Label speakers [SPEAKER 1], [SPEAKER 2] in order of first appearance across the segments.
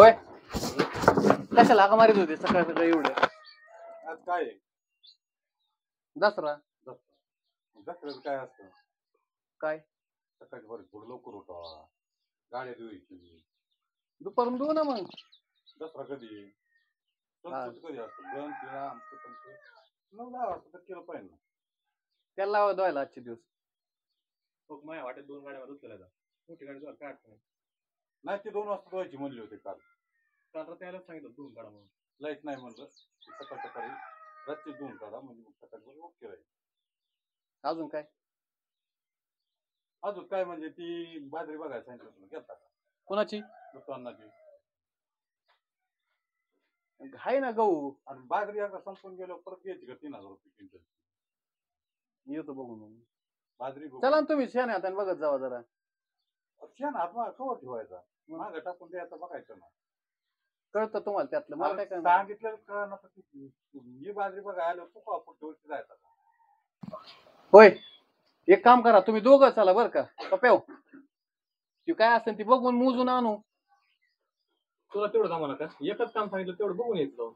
[SPEAKER 1] होय? कशाला हाका मारित होते सकाळ सकाळी एवढे?
[SPEAKER 2] आज काय आहे?
[SPEAKER 1] दसरा.
[SPEAKER 2] दसरा दसऱ्याचं काय असतं?
[SPEAKER 1] काय?
[SPEAKER 2] सकाळी बरं थोडं लवकर उठावा गाड्या धुवायची.
[SPEAKER 1] दुपारून देऊ ना मग.
[SPEAKER 2] दसरा कधी आहे? कधी असतं? गण तिळा आमचं तमचं नऊ दहा वाजता तर केलं पाहिजे ना.
[SPEAKER 1] त्याला लावा धुवायला आजचे दिवस.
[SPEAKER 3] मग माझ्या वाटेत दोन गाड्या उचलल्या जातात मोठी गाडी जाऊ काय अडचण नाही.
[SPEAKER 2] नाही ते दोन वाजता धुवायची म्हणली होती काल.
[SPEAKER 3] काल रात्री यायलाच सांगितलं दोन गाडा म्हणून.
[SPEAKER 2] लाइट नाही म्हणलं. सकाळ सकाळी रात्री धुवून काढा म्हणजे मग सकाळी ओके राहील.
[SPEAKER 1] अजून काय?
[SPEAKER 2] अजून काय म्हणजे ती बाजरी बघायला सांगितलं तुला गेलता का?
[SPEAKER 1] कोणाची?
[SPEAKER 2] अण्णाची
[SPEAKER 1] आहे ना गहू.
[SPEAKER 2] आणि बाजरी एकदा संपून गेलो परत घ्यायची का तीन हजार रुपये क्विंटल?
[SPEAKER 1] येतो बघून मग.
[SPEAKER 2] बाजरी बघू.
[SPEAKER 1] चला ना तुम्ही शेण हाताने बघत जावा जरा.
[SPEAKER 2] शेण हात माग कवर ठेवायचा माग टाकून द्यायचा बघायचं ना
[SPEAKER 1] कळतं तुम्हाला त्यातलं. मला काय काय
[SPEAKER 2] सांगितलं कळलं तर किती. ही बाजरी बघा आलं तू का वर्षी जायचा का?
[SPEAKER 1] होय. एक काम करा तुम्ही दोघं चला बरं का. कप्याव. ती काय असेल ती बघून मोजून आणू.
[SPEAKER 3] तुला तेवढं आम्हाला का एकच काम सांगितलं तेवढं बघून यायचं जाऊन.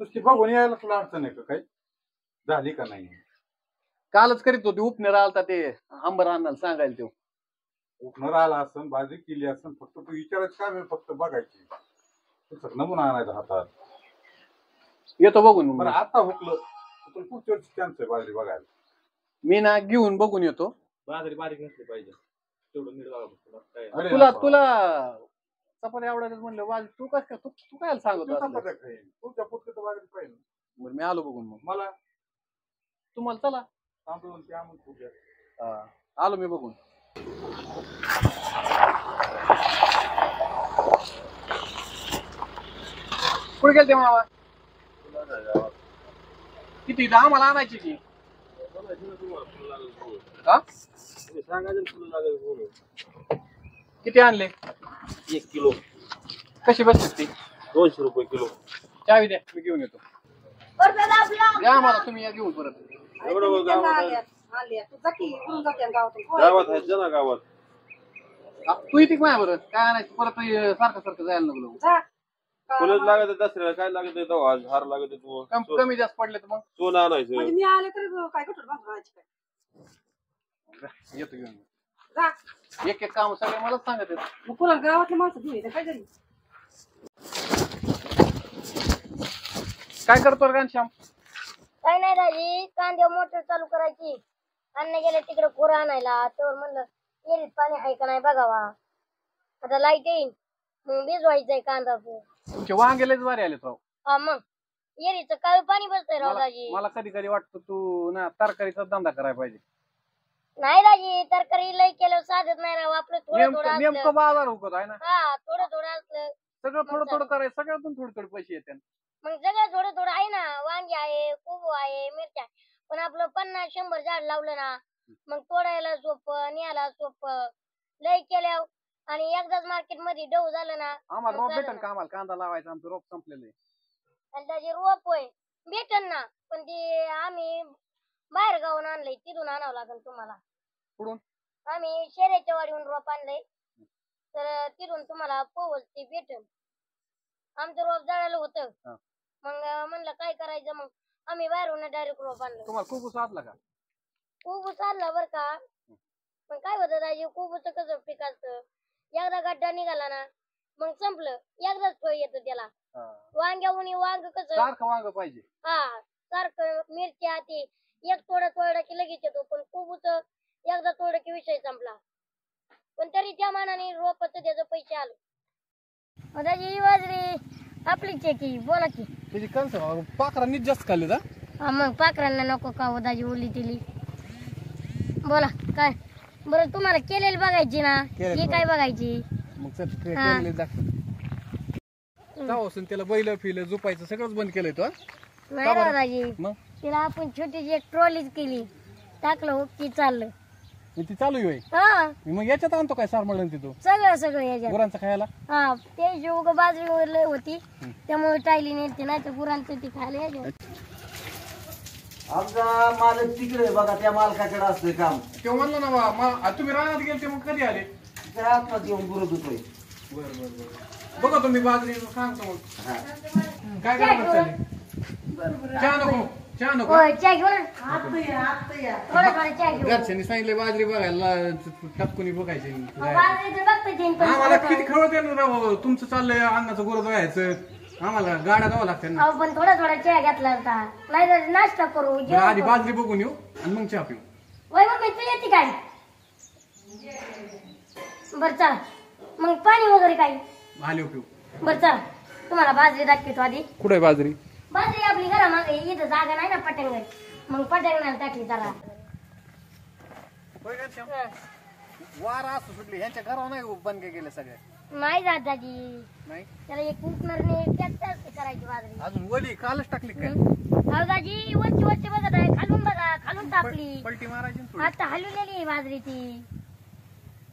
[SPEAKER 2] नुसती बघून यायला तुला अडचण आहे का काही? झाली का नाही?
[SPEAKER 1] कालच करीत होती उपनेर आलता ते आंबर आणायला सांगायला तो
[SPEAKER 2] उठणार आला असन बाजरी केली असन फक्त तू विचारायचं काय वेळ फक्त बघायची. तसं नमुना आणायचा हातात.
[SPEAKER 1] येतो बघून मग.
[SPEAKER 2] बरं आता हुकलं तर तुला पुढच्या वर्षी चान्स आहे बाजरी बघायला.
[SPEAKER 1] मी ना घेऊन बघून येतो.
[SPEAKER 3] बाजरी बारीक नसली पाहिजे. तेवढं नीट बघा फक्त. बाकी काय?
[SPEAKER 2] अरे
[SPEAKER 1] तुला
[SPEAKER 2] बाबा.
[SPEAKER 1] तुला चपाती आवडायचं म्हणलं वाज तू काय तू तू काय सांगत
[SPEAKER 2] तू
[SPEAKER 1] असलं?
[SPEAKER 2] चपात्या खाईन. तुझ्या तर बाजरी पाहिजे
[SPEAKER 1] बरं मी आलो बघून मग.
[SPEAKER 2] मला?
[SPEAKER 1] तुम्हाला चला.
[SPEAKER 2] तांदूळ आणि ते आणून तुझ्या
[SPEAKER 1] हा, आलो मी बघून. कुठे गेलते मामा. किती? इथं आम्हाला आणायची की हा? किती आणले?
[SPEAKER 3] एक किलो.
[SPEAKER 1] कशी बसली ती
[SPEAKER 3] दोनशे रुपये किलो.
[SPEAKER 1] चावी द्या मी घेऊन येतो. द्या आम्हाला तुम्ही या घेऊन परत.
[SPEAKER 3] एवढं गावात गावात आहे. जना गावात
[SPEAKER 1] हा, तू इथे माझ्या बरं काय आणायचं? परत हे सारखं सारखं जायला लागलो.
[SPEAKER 3] फुलच लागत आहे दसऱ्याला काय लागत आहे तेव्हा? हार लागत आहे तू
[SPEAKER 1] कम कमी जास्त पडले तर मग?
[SPEAKER 3] सोनं आणायचं.
[SPEAKER 4] म्हणजे मी आले तर काय कुठं भाजी काय?
[SPEAKER 1] येतो घेऊन.
[SPEAKER 4] जा.
[SPEAKER 1] एक एक काम सगळे मलाच सांगत आहेत.
[SPEAKER 4] मग पुन्हा गावातले माणसं घेऊन येते काय झाली
[SPEAKER 1] काय करतो रे घनश्याम?
[SPEAKER 5] काय नाही दाजी कांदे मोटर चालू करायची. अन्न गेले तिकडे कोरा आणायला. तर म्हणलं येरीत पाणी आहे का नाही बघावा. आता लाइट येईन. मग भिजवायचंय कांदा तो.
[SPEAKER 1] तुमचे वांगे लयच भारी आले राव.
[SPEAKER 5] हा मग. येरीचं काय पाणी बसतंय राव दाजी.
[SPEAKER 1] मला कधी कधी वाटतं तू ना तरकारीचा धंदा करायला पाहिजे.
[SPEAKER 5] नाही दाजी तरकारी लय केलं साधत नाही राव. आपलं थोडं थोडं
[SPEAKER 1] नेमकं
[SPEAKER 5] असलं.
[SPEAKER 1] नेमकं बाजार होत आहे ना.
[SPEAKER 5] हा थोडं थोडं असलं.
[SPEAKER 1] सगळं थोडं थोडं करायचं सगळ्यातून थोडे थोडे पैसे येते.
[SPEAKER 5] मग सगळं थोडं थोडं आहे ना. वांगी आहे कोबू आहे मिरच्या आहे. पण आपलं पन्नास शंभर झाड लावलं ना मग तोडायला सोपं न्यायला सोपं. लय केल्या आणि एकदाच मार्केटमध्ये डव झालं ना
[SPEAKER 1] आम्हाला रोप
[SPEAKER 5] झालं
[SPEAKER 1] भेटेल
[SPEAKER 5] ना.
[SPEAKER 1] का आम्हाला? कांदा लावायचा आमचं रोप संपलेलं आहे.
[SPEAKER 5] आणि त्याचे रोप होय. भेटन ना पण ते आम्ही बाहेर गावून आणलंय तिथून आणावं लागेल तुम्हाला.
[SPEAKER 1] कुठून?
[SPEAKER 5] आम्ही शेऱ्याच्या वाडीहून रोप आणलंय. तर तिथून तुम्हाला पोहोच ते भेटन. आमचं रोप जळालं होतं.
[SPEAKER 1] हा.
[SPEAKER 5] मग म्हणलं काय करायचं मग? आम्ही बाहेरून डायरेक्ट रोप आणलं
[SPEAKER 1] तुम्हाला खूप साधला का?
[SPEAKER 5] खूप चाललं बर का? पण काय होतं दाजी खूपच कसं पिकाचं एकदा गड्डा निघाला ना मग संपलं. एकदाच फळ येतं त्याला.
[SPEAKER 1] हा.
[SPEAKER 5] वांग्याहून वांग कसं?
[SPEAKER 1] सारखं वांग पाहिजे.
[SPEAKER 5] हा सारखं मिरच्या ते एक तोडा तोडा की लगेच येतो पण खूपच एकदा तोडा की विषय संपला. पण तरी त्या मानाने रोपाचं त्याचं पैसे आलं. दाजी ही बाजरी आपलीच आहे की बोला की.
[SPEAKER 1] त्याची कणस पाखरा नीट जास्त खाल्ली
[SPEAKER 5] हा? मग पाखरांना नको का हो दाजी ओली तिली बोला काय? बरं तुम्हाला केलेली बघायची ना?
[SPEAKER 1] केलेली
[SPEAKER 5] ही काय बघायची?
[SPEAKER 1] मग चल के-
[SPEAKER 5] हा.
[SPEAKER 1] केलेलं दाखव. जाऊन त्याला बैल फिल झोपायचं सगळंच बंद केलंय तो हा?
[SPEAKER 5] नाही
[SPEAKER 1] बरं? मग?
[SPEAKER 5] तिला आपण छोटीशी एक ट्रॉलीच केली. टाकलं की चाललं.
[SPEAKER 1] मग ती चालू होय.
[SPEAKER 5] हा.
[SPEAKER 1] मग याच्यात आणतो काय सार म्हणून तिथं
[SPEAKER 5] सगळं सगळं याच्यात.
[SPEAKER 1] गुरांचं खायला?
[SPEAKER 5] हा ते जे उग बाजरी होती त्यामुळे टायली नेते नाही तर गुरांचं ती खायला यायचं
[SPEAKER 6] आमचा मालक तिकडे आहे बघा त्या मालकाकडे असतंय काम.
[SPEAKER 1] ते म्हणलं ना बा, मा- आ, तुम्ही रानात गेले मग कधी आले?
[SPEAKER 6] त्या आत्ताच येऊन गुरु दुखोय
[SPEAKER 1] बर बर बर. बघा तुम्ही बाजरी सांगतो मग.
[SPEAKER 6] हा.
[SPEAKER 1] काय करायचं चाललंय? चहा नको चहा नको
[SPEAKER 5] होय चहा घेऊ ना.
[SPEAKER 4] आत्ता या आत्ता या.
[SPEAKER 5] थोडा थोडा चहा घेऊ.
[SPEAKER 1] घरच्यांनी सांगितले बाजरी बघायला टाकून बघायची.
[SPEAKER 5] मग बाजरी तर बघता येईन पण.
[SPEAKER 1] आम्हाला किती खवळ देणार राव तुमचं चाललंय अंगाचं गोरद व्हायचं आम्हाला गाड्या जावं लागतं ना.
[SPEAKER 5] अहो पण थोडा थोडा चहा घेतला होता. नाही तर नाश्ता करू
[SPEAKER 1] बरं,
[SPEAKER 5] जेवण
[SPEAKER 1] आधी
[SPEAKER 5] करू.
[SPEAKER 1] बाजरी बघून येऊ आणि मग चहा पिऊ.
[SPEAKER 5] वय मग तू येते काय? बर चल. मग पाणी वगैरे काय
[SPEAKER 1] आले पिऊ.
[SPEAKER 5] बर चल. तुम्हाला बाजरी दाखवतो आधी.
[SPEAKER 1] कुठे बाजरी?
[SPEAKER 5] बाजरी आपली घरामागे इथं जागा नाही ना पटंगण. मग पटंगणाला टाकली जरा. हं.
[SPEAKER 1] वारा असं सुटली यांच्या घरावर नाही बंद गेले सगळे.
[SPEAKER 5] नाही जात दाजी
[SPEAKER 1] नाही?
[SPEAKER 5] त्याला एक कुकनरने ट्रॅक्टर करायची बाजरी.
[SPEAKER 1] अजून वली कालच टाकली काय?
[SPEAKER 5] अहो दाजी वरची वरची बघत आहे. खालून बघा खालून टाकली.
[SPEAKER 1] पल- पलटी मारायची ना थोडी.
[SPEAKER 5] आता हलवलेली आहे बाजरी ती.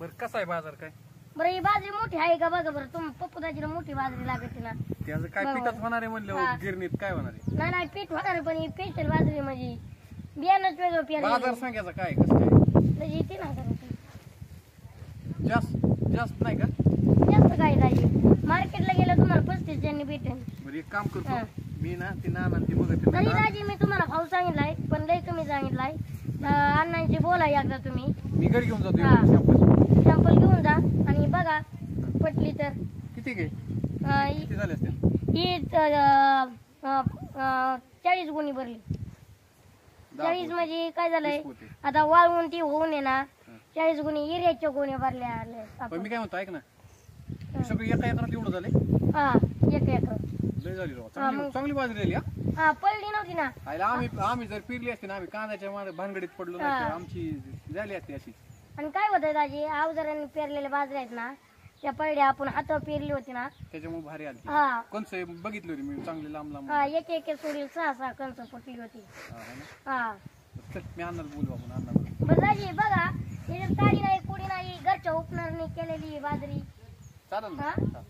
[SPEAKER 1] बरं कसा आहे बाजार काय?
[SPEAKER 5] बरं ही बाजरी मोठी आहे का? बघा बरं तुम पप्पू दाजीला मोठी बाजरी लागते ना.
[SPEAKER 1] त्याचं काय
[SPEAKER 5] बरोबर.
[SPEAKER 1] पिठाच होणार आहे म्हणलं. गिरणीत काय होणार आहे?
[SPEAKER 5] नाही नाही पीठ होणार पण ही पेशल बाजरी म्हणजे बियाणंच वेगळं
[SPEAKER 1] बाजार
[SPEAKER 5] पेरलं
[SPEAKER 1] सांगायचं काय कसं काय
[SPEAKER 5] त्याची तीन हजार रुपये
[SPEAKER 1] जास्त जास्त नाही का
[SPEAKER 5] जास्त काय दाजी मार्केटला गेलं तुम्हाला ज्यांनी भेटेल.
[SPEAKER 1] बरं एक काम करतो.
[SPEAKER 5] हा.
[SPEAKER 1] मी ना ती नाना ती बघत
[SPEAKER 5] तरी दाजी मी तुम्हाला भाऊ सांगितलाय पण लय कमी सांगितलाय. अं, अण्णांशी बोला एकदा तुम्ही.
[SPEAKER 1] मी घरी घेऊन जातो
[SPEAKER 5] हा.
[SPEAKER 1] एवढं.
[SPEAKER 5] सॅम्पल घेऊन जा आणि बघा पटली तर.
[SPEAKER 1] किती घे?
[SPEAKER 5] अं, ही-
[SPEAKER 1] किती झाले असतील?
[SPEAKER 5] ही अं, अं, अं, चाळीस गुणी भरली.
[SPEAKER 1] दहा
[SPEAKER 5] चाळीस
[SPEAKER 1] पोते.
[SPEAKER 5] म्हणजे काय झालंय?
[SPEAKER 1] वीस पोते.
[SPEAKER 5] आता वाळवून ती होऊन आहे ना चाळीस गुणी इऱ्याच्या गुणी भरल्या आल्या
[SPEAKER 1] पण
[SPEAKER 5] आपण.
[SPEAKER 1] मी काय म्हणतो ऐक ना. हे. सगळं एका एकरात एवढं झाले
[SPEAKER 5] हा. एक एकर
[SPEAKER 1] लय झाली राव.
[SPEAKER 5] हा,
[SPEAKER 1] चांगली
[SPEAKER 5] मग.
[SPEAKER 1] चांगली बाजरी झाली हा?
[SPEAKER 5] हा पडली नव्हती ना.
[SPEAKER 1] आयला आम्ही आम्ही जर पिरली असते ना आम्ही कांद्याच्या मागे भानगडीत पडलो नाही
[SPEAKER 5] हा.
[SPEAKER 1] आमची झाली असती अशी.
[SPEAKER 5] आणि काय होतं दाजी अवजारांनी पेरलेल्या बाजऱ्या आहेत ना त्या पडल्या आपण हातावर पेरली होती ना.
[SPEAKER 1] त्याच्यामुळे भारी आली
[SPEAKER 5] हा.
[SPEAKER 1] बघितलं रे मी चांगली लांब लांब.
[SPEAKER 5] हा एक एक सोडली सहा सहा कंच फुटली होती.
[SPEAKER 1] हा, है ना?
[SPEAKER 5] हा.
[SPEAKER 1] चल मी अन्नाला बोलू आपण अन्नाला
[SPEAKER 5] बरं दाजी बघा याच्यात काळी नाही कुडी नाही घरच्या उपनारने केलेली बाजरी.
[SPEAKER 1] चालेल ना?
[SPEAKER 5] हा?
[SPEAKER 1] हा.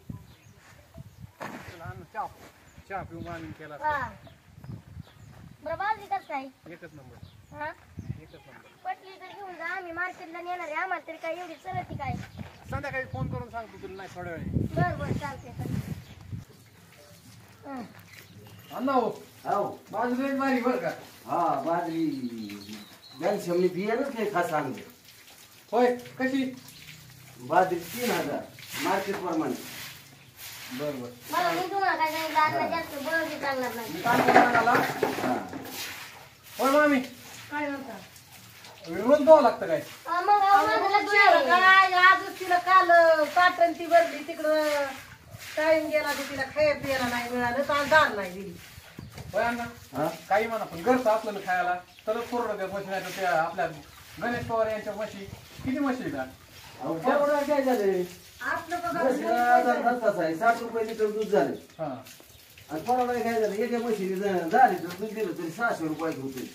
[SPEAKER 1] चहा चहा पिऊन केला.
[SPEAKER 5] हा. बरं बाजरी कसं काय
[SPEAKER 1] एकच नंबर
[SPEAKER 5] हा?
[SPEAKER 1] एकच नंबर
[SPEAKER 5] पटली तर घेऊन जा आम्ही मार्केटला नेणार आहे. आम्हाला तरी काय एवढी सरती काय?
[SPEAKER 1] संध्याकाळी फोन करून सांगतो तुला नाही थोड्या वेळ
[SPEAKER 5] बर बर चालते हं.
[SPEAKER 1] अण्णा हो.
[SPEAKER 6] हो
[SPEAKER 1] बाजरी लई भारी बरं का?
[SPEAKER 6] हा बाजरी. कॅल्शियमने बियाणंच नाही खास आणलं
[SPEAKER 1] होय कशी?
[SPEAKER 6] बाजरी तीन हजार. मार्केट प्रमाणे.
[SPEAKER 1] बर बर
[SPEAKER 5] मला मी तुम्हाला काय सांगितलं आता जास्त बळ बी चालणार नाही.
[SPEAKER 6] हा.
[SPEAKER 1] होय मामी.
[SPEAKER 4] काय म्हणता?
[SPEAKER 1] रोज द्यावं लागतं काय?
[SPEAKER 5] मग अहो, माझं लक्ष आहे.
[SPEAKER 4] काय आजच तिला काल पाटण ती भरली तिकडं टाइम गेला तर तिला खाया प्यायला नाही मिळालं काल दार नाही दिली.
[SPEAKER 1] होय अण्णा.
[SPEAKER 6] हा?
[SPEAKER 1] काही म्हणा पण घरचं असलं ना खायला तर पूर्ण त्या म्हशी नाही तर त्या आपल्या गणेश पवार यांच्या म्हशी. किती म्हशी आहेत आज?
[SPEAKER 6] अहो, तेवढं काय झाले
[SPEAKER 4] आपलं बघा
[SPEAKER 6] आहे साठ रुपये लिटर दूध झाले
[SPEAKER 1] हा
[SPEAKER 6] आणि परवडा काय झालं एका म्हशीने दूध दिलं तरी सहाशे रुपये होते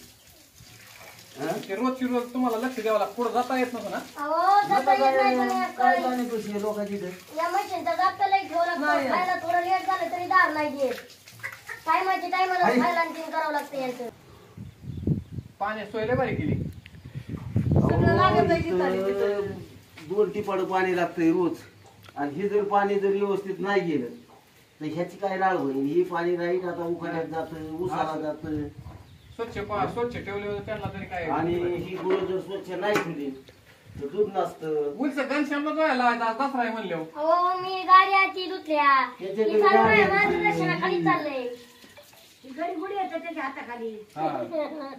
[SPEAKER 1] ते रोजची रोज तुम्हाला लक्ष द्यावं लागतं पुढे जाता येत नसतं ना
[SPEAKER 5] अहो जाता येत नाही पण या
[SPEAKER 6] काय जाणे लोकांची
[SPEAKER 5] या मशीनचा जाता लई
[SPEAKER 4] नाही.
[SPEAKER 5] खायला थोडं लेट झालं तरी दार नाही देत टायमाची टायमाला
[SPEAKER 6] आहे.
[SPEAKER 5] खायला आणि तीन करावं लागतं यांचं
[SPEAKER 1] पाण्याची सोय लय भारी केली
[SPEAKER 4] लागत आहे
[SPEAKER 6] अहो, इथं दोन टिपाड पाणी लागतंय रोज आणि हे जर पाणी जर व्यवस्थित नाही गेलं तर ह्याची काय राळ होईल ही पाणी राहील आता उखाड्यात जात उसाला जात.
[SPEAKER 1] स्वच्छ पा स्वच्छ ठेवले त्यांना तरी काय
[SPEAKER 6] आणि ही गुरं जर स्वच्छ नाही ठेवली तर दूध नसतं.
[SPEAKER 1] उलचं घनश्यामला जोयाला आज दसरा आहे म्हणले
[SPEAKER 5] अहो मी गाडी आची दुसऱ्या
[SPEAKER 6] त्याच्या
[SPEAKER 5] ही चालू
[SPEAKER 6] गाडी.
[SPEAKER 5] मार्गदर्शनाखाली चाललंय.
[SPEAKER 4] घडी गुडी येतं त्याच्या हाताखाली.
[SPEAKER 1] हा.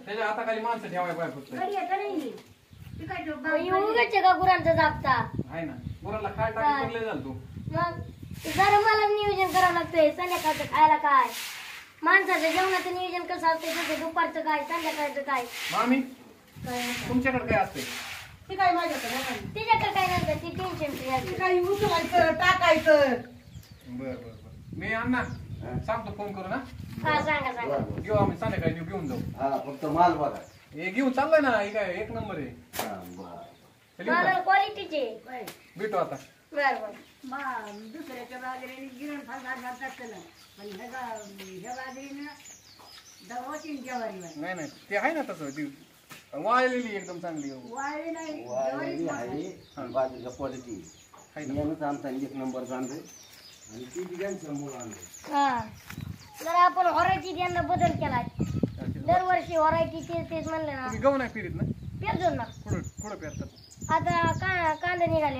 [SPEAKER 1] त्याच्या हाताखाली माणसं ठेवाय पाहिजे फक्त.
[SPEAKER 4] घडी येतं नाही. ती काय ठेव, बाई-
[SPEAKER 5] ही उगाच आहे का गुरांचा जापता.
[SPEAKER 1] आहे ना. गुराला खाय टाकी पडले झालं तू?
[SPEAKER 5] मग जरा मला नियोजन करावं लागतंय. संध्याकाळचं खायला काय? माणसाचं जेवणाचं नियोजन कसं असतं तसं दुपारचं काय? संध्याकाळचं काय?
[SPEAKER 1] मामी
[SPEAKER 4] काय?
[SPEAKER 1] तुमच्याकडे काय असते
[SPEAKER 4] ती काय माझ्याकडे नाही.
[SPEAKER 5] तिच्याकडे काय नसतं? ती टेन्शन फ्री
[SPEAKER 4] ती
[SPEAKER 5] असते
[SPEAKER 4] काही उचलायचं टाकायचं.
[SPEAKER 1] बर बर बर. मी अण्णा सांगतो फोन करू ना
[SPEAKER 5] हा सांगा सांगा.
[SPEAKER 6] बरं.
[SPEAKER 1] घेऊ आम्ही संध्याकाळी घेऊ- घेऊन जाऊ.
[SPEAKER 6] हा फक्त माल बघा.
[SPEAKER 1] हे घेऊन चाललंय ना हे काय एक नंबर आहे.
[SPEAKER 6] हा, बरं.
[SPEAKER 5] मला क्वालिटीचे
[SPEAKER 4] बाई,
[SPEAKER 1] भेटू आता.
[SPEAKER 5] बर बर.
[SPEAKER 4] बा- दुसऱ्याच्या बाजरीने गिरण फांदार घालतात ना पण ह्याचा ह्या बाजरीनं दवाची ज्वारी वाली.
[SPEAKER 1] नाही नाही. ते आहे ना तसं ती वाळलेली एकदम चांगली आहे.
[SPEAKER 4] वाळली नाही
[SPEAKER 6] वाळलेली
[SPEAKER 4] ज्वारीच
[SPEAKER 6] आहे
[SPEAKER 4] वाळली.
[SPEAKER 6] आणि बाजूच्या क्वालिटी
[SPEAKER 1] आहे ना.
[SPEAKER 6] बियाणंच आणता एक आणि ती आणलं
[SPEAKER 5] हा. जरा आपण व्हरायटी यांना बदल केलाय दरवर्षी व्हरायटी तेच तेच म्हणलं ना.
[SPEAKER 1] तुम्ही गहू नाही फिरीत ना?
[SPEAKER 5] पेरतो ना.
[SPEAKER 1] कुठं कुठं पेरतात.
[SPEAKER 5] आता का कांदा निघाले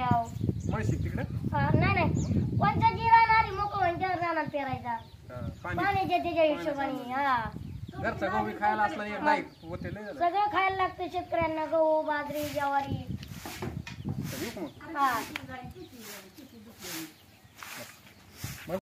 [SPEAKER 1] तिकडे?
[SPEAKER 5] हा, नाही नाही. कोणता जी राहणार मोकळं होईल त्या रानात पेरायचा.
[SPEAKER 1] पाणी.
[SPEAKER 5] पाण्याच्या त्याच्या हिशोबाने हा.
[SPEAKER 1] घरचा गहू बी खायला असला एक नाही होते लय झालं.
[SPEAKER 5] सगळं खायला लागतं शेतकऱ्यांना गहू बाजरी ज्वारी. हा.